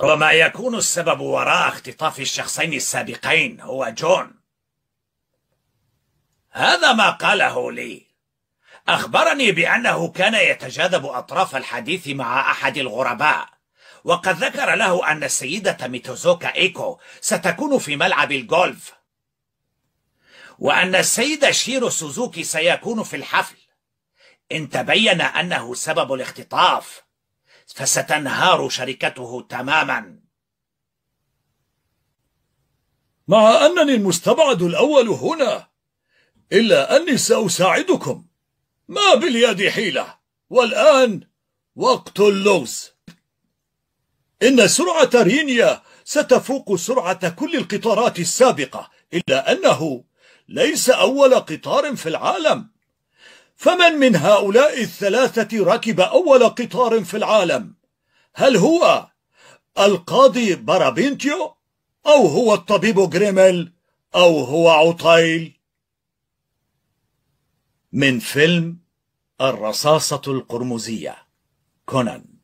ربما يكون السبب وراء اختطاف الشخصين السابقين هو جون. هذا ما قاله لي. أخبرني بأنه كان يتجاذب أطراف الحديث مع أحد الغرباء وقد ذكر له أن السيدة ميتوزوكا إيكو ستكون في ملعب الجولف وأن السيد شيرو سوزوكي سيكون في الحفل. إن تبين أنه سبب الاختطاف فستنهار شركته تماما. مع أنني المستبعد الأول هنا إلا أني سأساعدكم. ما باليد حيلة. والآن وقت اللغز. إن سرعة رينيا ستفوق سرعة كل القطارات السابقة إلا أنه ليس أول قطار في العالم. فمن من هؤلاء الثلاثة ركب أول قطار في العالم؟ هل هو القاضي بارابينتيو أو هو الطبيب جريمل أو هو عطيل من فيلم الرصاصة القرمزية كونان.